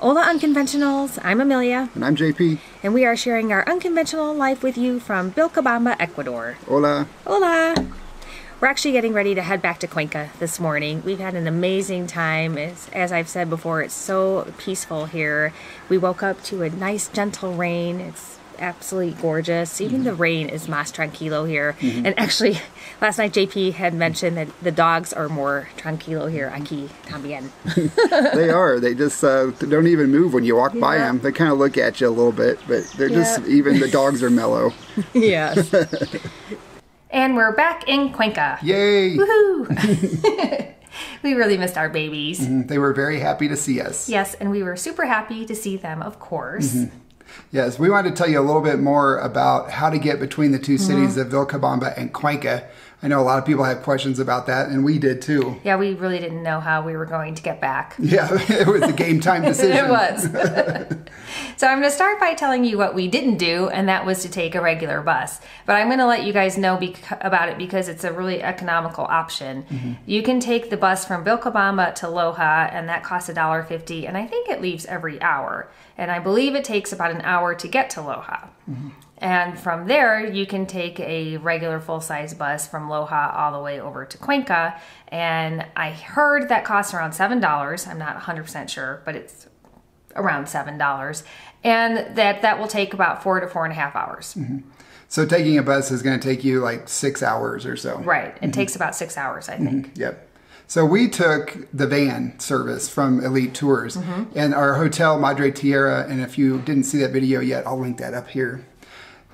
Hola Unconventionals, I'm Amelia, And I'm JP. and we are sharing our unconventional life with you from Vilcabamba, Ecuador. Hola. Hola! We're actually getting ready to head back to Cuenca this morning. We've had an amazing time. As, as I've said before, it's so peaceful here. We woke up to a nice, gentle rain. It's absolutely gorgeous. Even mm-hmm. the rain is más tranquilo here. Mm-hmm. And actually, last night JP had mentioned that the dogs are more tranquilo here. Mm-hmm. Aquí también. they are. They just uh, don't even move when you walk by them. They kind of look at you a little bit, but they're just, even the dogs are mellow. yes. and we're back in Cuenca. Yay! Woohoo! we really missed our babies. They were very happy to see us. Yes, and we were super happy to see them, of course. Yes, we wanted to tell you a little bit more about how to get between the two cities Mm-hmm. of Vilcabamba and Cuenca. I know a lot of people have questions about that, and we did too. Yeah, we really didn't know how we were going to get back. Yeah, it was a game time decision. It was. so I'm going to start by telling you what we didn't do, and that was to take a regular bus. But I'm going to let you guys know about it because it's a really economical option. Mm-hmm. You can take the bus from Vilcabamba to Loja, and that costs $1.50, and I think it leaves every hour. And I believe it takes about an hour to get to Loja. Mm-hmm. And from there, you can take a regular full size bus from Loja all the way over to Cuenca. And I heard that costs around $7. I'm not 100% sure, but it's around $7. And that that will take about four to four and a half hours. Mm-hmm. So taking a bus is going to take you like six hours or so. Right. It mm-hmm. takes about six hours, I think. Mm-hmm. Yep. So we took the van service from Elite Tours and our hotel Madre Tierra. And if you didn't see that video yet, I'll link that up here.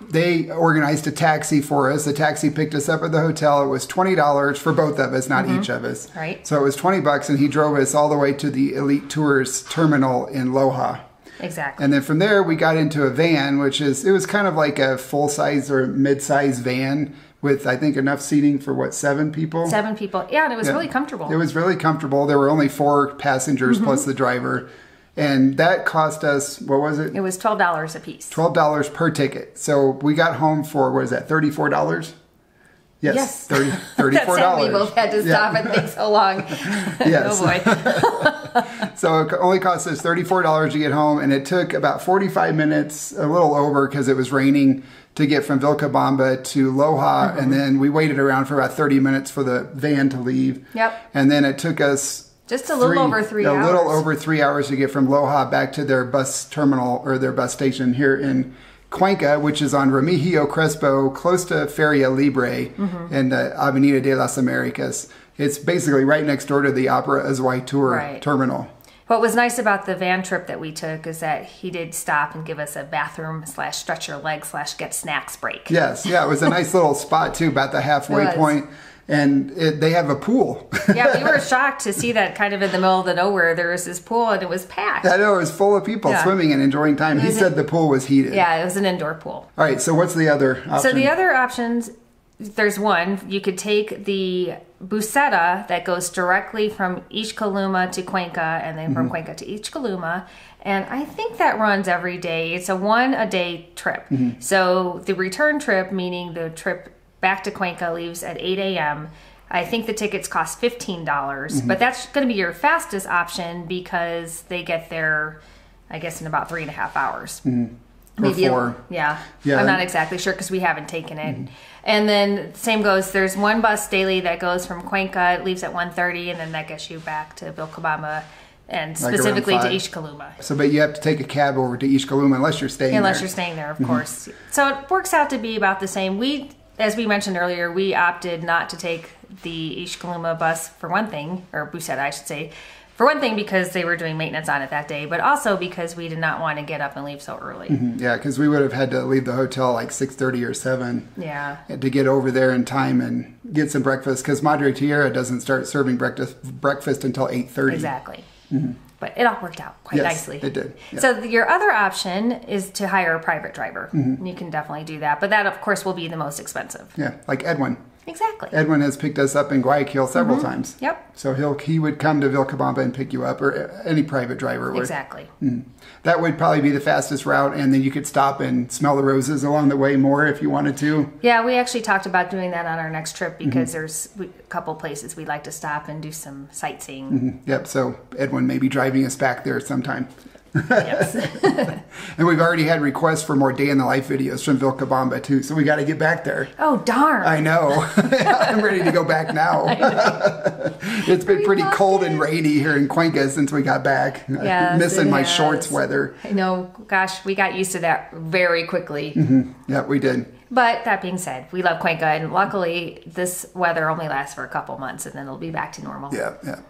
They organized a taxi for us. The taxi picked us up at the hotel. It was twenty dollars for both of us, not mm-hmm. each of us. Right. So it was twenty bucks, and he drove us all the way to the Elite Tours terminal in Loja. Exactly. And then from there, we got into a van, which is it was kind of like a full size or mid size van with I think enough seating for what seven people. Seven people. Yeah, and it was really comfortable. It was really comfortable. There were only four passengers mm-hmm. plus the driver, and that cost us what was it? it was $12 a piece. Twelve dollars per ticket. So we got home for what is that? Thirty four dollars. Yes, Yes. thirty thirty That's four sad we both had to stop and think so long. Yes. oh boy. So it only cost us $34 to get home, and it took about 45 minutes, a little over, because it was raining, to get from Vilcabamba to Loja. Mm-hmm. And then we waited around for about 30 minutes for the van to leave. Yep. And then it took us Just a little over three a little hours. over three hours to get from Loja back to their bus terminal or their bus station here in Cuenca, which is on Remigio Crespo, close to Feria Libre Mm-hmm. and the Avenida de las Americas. It's basically right next door to the Opera Azuay Tour Right. terminal. What was nice about the van trip that we took is that he did stop and give us a bathroom slash stretch your leg slash get snacks break. Yes, yeah, it was a nice little spot too, about the halfway point, and it, they have a pool. yeah, we were shocked to see that kind of in the middle of the nowhere there was this pool and it was packed. I know it was full of people Yeah. swimming and enjoying time. He said a- the pool was heated. Yeah, it was an indoor pool. All right, so what's the other option? So the other options, there's one. You could take the buseta that goes directly from Izhcayluma to Cuenca, and then Mm-hmm. from Cuenca to Izhcayluma. And I think that runs every day. It's a one a day trip. Mm-hmm. So the return trip, meaning the trip back to Cuenca, leaves at 8 a.m. I think the tickets cost $15, dollars Mm-hmm. but that's going to be your fastest option because they get there, I guess, in about three and a half hours. Mm-hmm. Maybe a- four. yeah. Yeah. I'm not exactly sure because we haven't taken it. Mm-hmm. And then same goes. There's one bus daily that goes from Cuenca. It leaves at 1:30, and then that gets you back to Vilcabamba, and Like specifically to five. Izhcayluma. So, but you have to take a cab over to Izhcayluma unless you're staying Unless there. you're staying there, of mm-hmm. course. So it works out to be about the same. We, as we mentioned earlier, we opted not to take the Izhcayluma bus for one thing, or Buseta, I should say. For one thing, because they were doing maintenance on it that day, but also because we did not want to get up and leave so early. Mm-hmm. Yeah, because we would have had to leave the hotel like six thirty or seven Yeah. to get over there in time and get some breakfast. Because Madre Tierra doesn't start serving breakfast breakfast until eight thirty. Exactly. Mm-hmm. But it all worked out quite. Yes, nicely. it did, yeah. So your other option is to hire a private driver. Mm-hmm. You can definitely do that, but that of course will be the most expensive. Yeah, like Edwin. Exactly. Edwin has picked us up in Guayaquil several times. Mm-hmm. Yep. So he'll he would come to Vilcabamba and pick you up, or any private driver would. Exactly. That would probably be the fastest route, and then you could stop and smell the roses along the way more if you wanted to. Yeah, we actually talked about doing that on our next trip Mm-hmm. because there's a couple places we'd like to stop and do some sightseeing. Yep. So Edwin may be driving us back there sometime. Yes. And we've already had requests for more day in the life videos from Vilcabamba too, so we got to get back there. oh darn. I know. I'm ready to go back now. it's been We pretty cold and rainy here in Cuenca since we got back. Yes, Missing my shorts weather. I know, gosh, we got used to that very quickly. Mm-hmm. Yeah, we did. But that being said, we love Cuenca, and luckily, this weather only lasts for a couple months, and then it'll be back to normal. Yeah, yeah.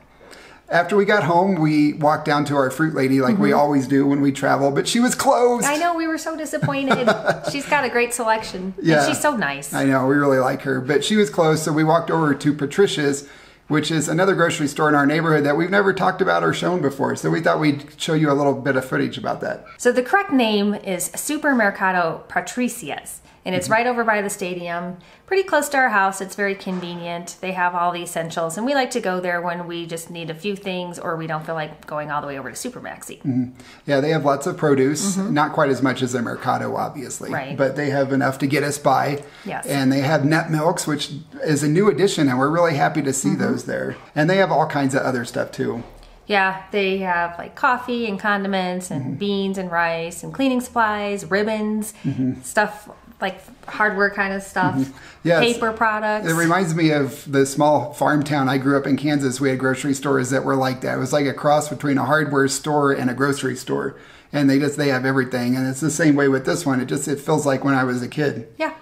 After we got home, we walked down to our fruit lady like we always do when we travel, but she was closed. Mm-hmm. I know we were so disappointed. she's got a great selection, Yeah. and she's so nice. I know, we really like her. But she was closed, so we walked over to Patricia's, which is another grocery store in our neighborhood that we've never talked about or shown before. So we thought we'd show you a little bit of footage about that. So the correct name is Supermercado Patricias, and it's right over by the stadium, pretty close to our house. It's very convenient. They have all the essentials, and we like to go there when we just need a few things or we don't feel like going all the way over to Supermaxi. Yeah, they have lots of produce, not quite as much as the Mercado, obviously, Mm-hmm. Right. but they have enough to get us by. Yes. And they have nut milks, which is a new addition, and we're really happy to see Mm-hmm. those there. And they have all kinds of other stuff too. Yeah, they have like coffee and condiments and beans and rice and cleaning supplies, ribbons, stuff like hardware kind of stuff, mm-hmm. Yes. paper products. It reminds me of the small farm town I grew up in Kansas. We had grocery stores that were like that. It was like a cross between a hardware store and a grocery store. And they just they have everything. And it's the same way with this one. It just it feels like when I was a kid. yeah,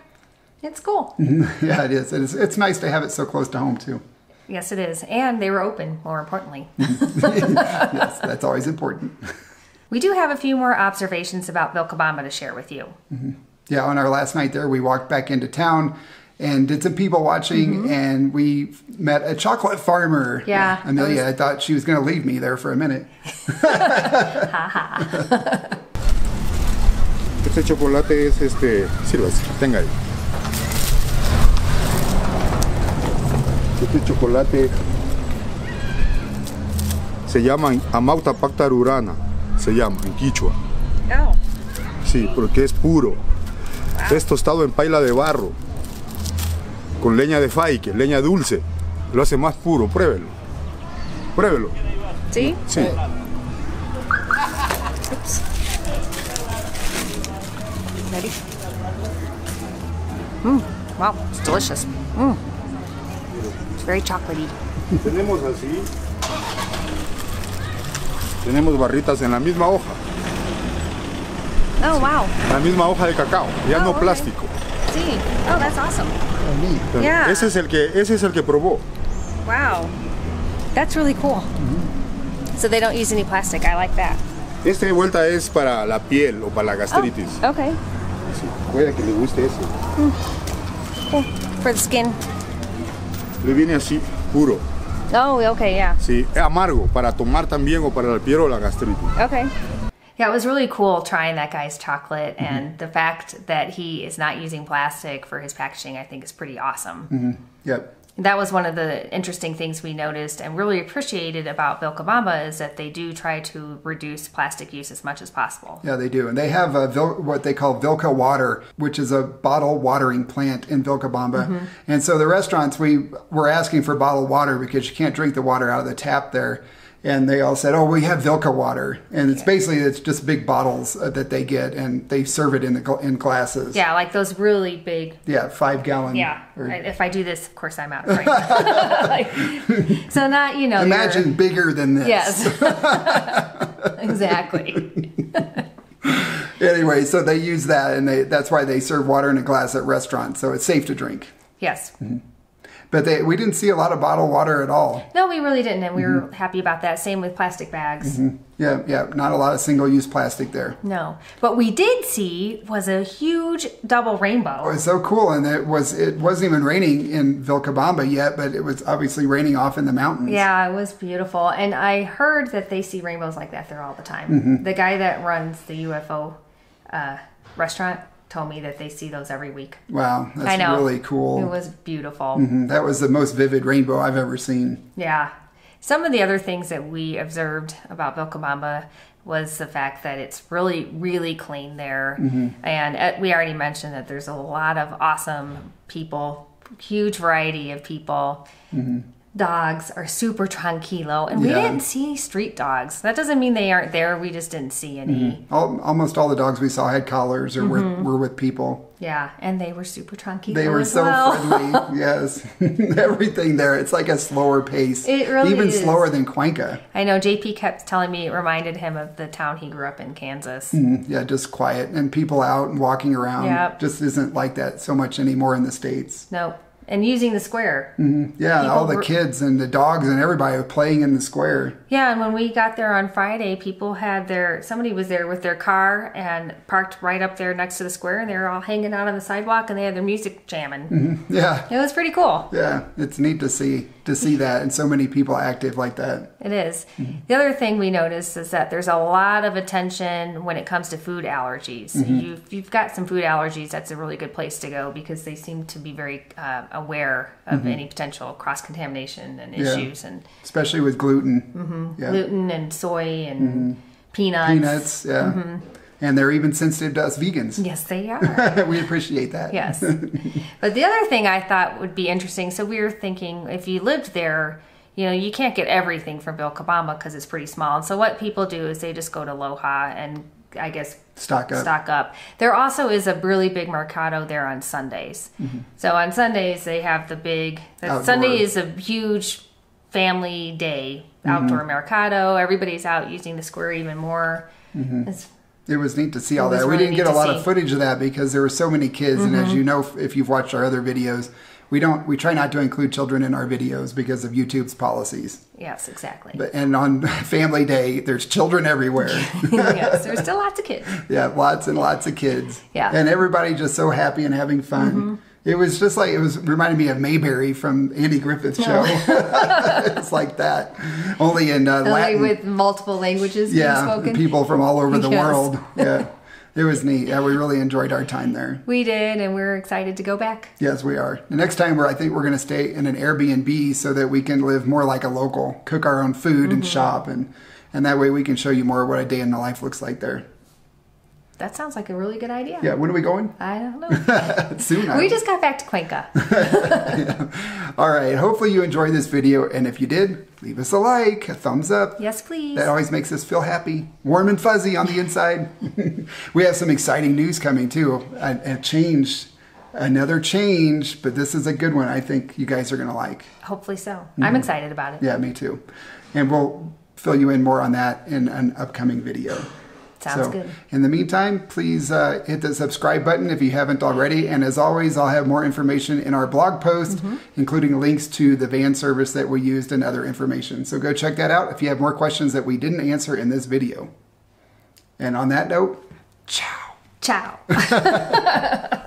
it's cool. Mm-hmm. yeah, it is. It is. It's nice to have it so close to home too. yes, it is. And they were open, more importantly. yes, that's always important. we do have a few more observations about Vilcabamba to share with you. Mm-hmm. Yeah, on our last night there, we walked back into town and did some people watching, and we met a chocolate farmer. Mm-hmm. Yeah, Amelia. was- I thought she was going to leave me there for a minute. Este chocolate es este, sírvase, tenga ahí. Este chocolate se llama Amauta Pactarurana, se llama en quichua. Oh, Sí, porque es puro. Es tostado en paila de barro, con leña de faique, leña dulce. Lo hace más puro, pruébelo. Pruébelo. Sí. Ready? Mmm, wow, it's delicious. Mmm. It's very chocolatey. Tenemos así. Tenemos barritas en la misma hoja, Oh, wow. la misma hoja de cacao, ya Oh, no okay. plástico. See? Oh, that's awesome. Oh. Pero Yeah. Ese es el que ese es el que probó. Wow. That's really cool. So they don't use any plastic. I like that. De vuelta es para la piel o para la gastritis. Okay. Sí, puede que le guste ese. Cool. For the skin. Le viene así, puro. Oh, okay, yeah. Sí, amargo para tomar también o para la piel o la gastritis. Okay. Yeah, it was really cool trying that guy's chocolate, and the fact that he is not using plastic for his packaging, I think, is pretty awesome. Yep. That was one of the interesting things we noticed and really appreciated about Vilcabamba is that they do try to reduce plastic use as much as possible. Yeah, they do. And they have a Vil- what they call Vilca Water, which is a bottle watering plant in Vilcabamba. Mm-hmm. And so the restaurants, we were asking for bottled water because you can't drink the water out of the tap there. And they all said, "Oh, we have Vilca water," and it's basically it's just big bottles uh, that they get, and they serve it in the in glasses. Yeah, like those really big. yeah, five gallon. Yeah. or- If I do this, of course, I'm out of. Like, so not you know. your- imagine bigger than this. Yes. exactly. Anyway, so they use that, and they that's why they serve water in a glass at restaurants, so it's safe to drink. Yes. But they, we didn't see a lot of bottled water at all. No, we really didn't, and we Mm-hmm. were happy about that. Same with plastic bags. Yeah, yeah, not a lot of single-use plastic there. No, what we did see was a huge double rainbow. It was so cool, and it was it wasn't even raining in Vilcabamba yet, but it was obviously raining off in the mountains. Yeah, it was beautiful, and I heard that they see rainbows like that there all the time. Mm-hmm. The guy that runs the UFO uh, restaurant told me that they see those every week. Wow, that's I know, really cool. It was beautiful. Mhm, That was the most vivid rainbow I've ever seen. Yeah. Some of the other things that we observed about Vilcabamba was the fact that it's really, really clean there. And uh, we already mentioned that there's a lot of awesome people, huge variety of people. Dogs are super tranquilo, and we Yeah. didn't see any street dogs. That doesn't mean they aren't there. We just didn't see any. All, almost all the dogs we saw had collars or Mm-hmm. were, were with people. Yeah, and they were super tranquilo. They were so well. friendly. yes, everything there. It's like a slower pace. It really even is. slower than Cuenca. I know JP kept telling me it reminded him of the town he grew up in, Kansas. Yeah, just quiet and people out and walking around. Yep. Just isn't like that so much anymore in the states. Nope. And using the square. Mm-hmm. Yeah, People all the were- kids and the dogs and everybody were playing in the square. Yeah, and when we got there on Friday, people had their somebody was there with their car and parked right up there next to the square, and they were all hanging out on the sidewalk, and they had their music jamming. Mm-hmm. Yeah, It was pretty cool. yeah, it's neat to see to see that and so many people active like that. It is. Mm-hmm. The other thing we noticed is that there's a lot of attention when it comes to food allergies. You, if you've got some food allergies, that's a really good place to go because they seem to be very uh, aware of any potential cross contamination and Yeah. issues and Especially with gluten. Mm-hmm. Yeah. gluten and soy and peanuts. Peanuts, yeah. Mm-hmm. And they're even sensitive to us vegans. Yes, they are. we appreciate that. Yes. but the other thing I thought would be interesting so we were thinking if you lived there, you know, you can't get everything from Bill Vilcabamba because it's pretty small. And so what people do is they just go to Loja and I guess Stock up. stock up. There also is a really big mercado there on Sundays. So on Sundays they have the big Mm-hmm. Sunday is a huge family day Mm-hmm. outdoor mercado. Everybody's out using the square even more. Mm-hmm. It was neat to see all that. we didn't get a lot see. Mm-hmm. of footage of that because there were so many kids, and as you know, if you've watched our other videos, we don't we try not to include children in our videos because of YouTube's policies. yes, exactly. But and on Family Day, there's children everywhere. yes, there's still lots of kids. yeah, lots and lots of kids. Yeah. Mm-hmm. and everybody just so happy and having fun. It was just like it was reminded me of Mayberry from Andy Griffith's show. it's like that, only in uh, Only Latin. with multiple languages yeah, being spoken. people from all over the Yes. world. Yeah, it was neat. Yeah, we really enjoyed our time there. We did, and we're excited to go back. Yes, we are. The next time, we're I think we're going to stay in an Airbnb so that we can live more like a local, cook our own food Mm-hmm. and shop, and and that way we can show you more of what a day in the life looks like there. That sounds like a really good idea. Yeah, when are we going? I don't know. Soon. I we just got back to Cuenca. All right. Hopefully you enjoyed this video, and if you did, leave us a like, a thumbs up. Yes, please. That always makes us feel happy, warm and fuzzy on the inside. we have some exciting news coming too. A, a change, another change, but this is a good one. I think you guys are going to like. Hopefully so. Mm-hmm. I'm excited about it. Yeah, me too. And we'll fill you in more on that in an upcoming video. Sounds so, good. In the meantime, please uh, hit the subscribe button if you haven't already. And as always, I'll have more information in our blog post, Mm-hmm. including links to the van service that we used and other information. So go check that out if you have more questions that we didn't answer in this video. And on that note, ciao. Ciao.